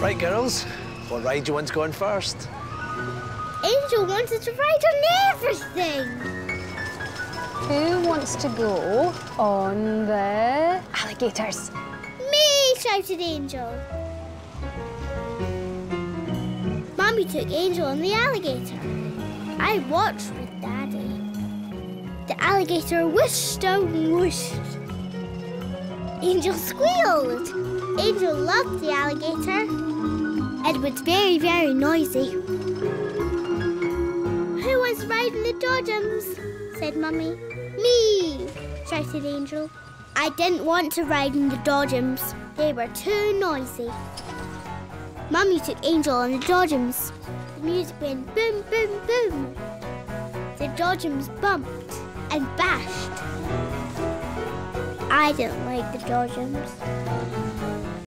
Right, girls. What ride do you want to go on first? Angel wanted to ride on everything. Who wants to go on the alligators? Me, shouted Angel. Mummy took Angel on the alligator. I watched with Daddy. The alligator whooshed and whooshed. Angel squealed. Angel loved the alligator. It was very, very noisy. Who was riding the dodgems? said Mummy. Me, shouted Angel. I didn't want to ride in the dodgems. They were too noisy. Mummy took Angel on the dodgems. The music went boom, boom, boom. The dodgems bumped and bashed. I didn't like the dodgems.